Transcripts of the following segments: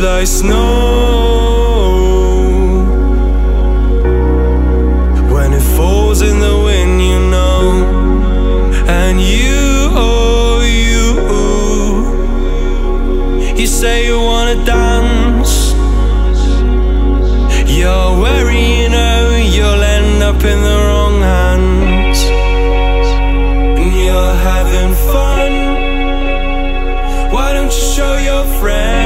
like snow. When it falls in the wind, you know. And you, oh, you, you say you wanna dance. You're you know, you'll end up in the wrong hands. And you're having fun. Why don't you show your friends?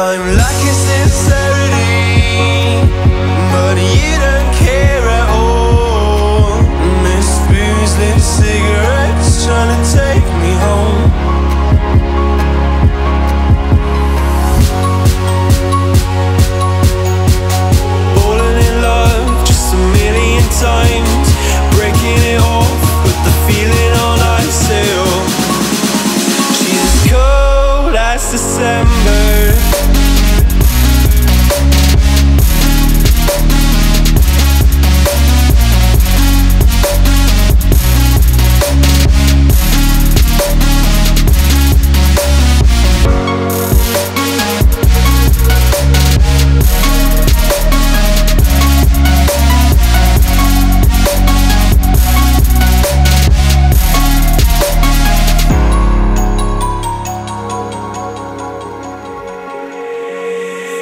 I'm lacking sincerity, but you don't care at all. Cigarettes, trying to take me home. Falling in love just a million times, breaking it off the feeling on ice. She's cold as December.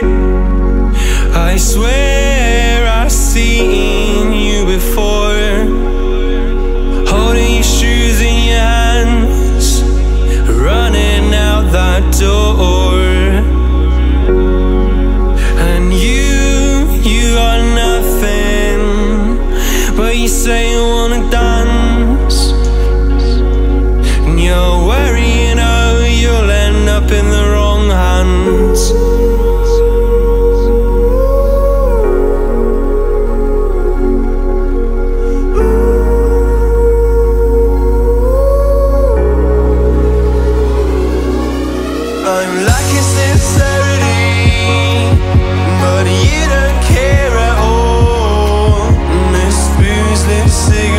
I swear I've seen you before. Holding your shoes in your hands, running out that door. sing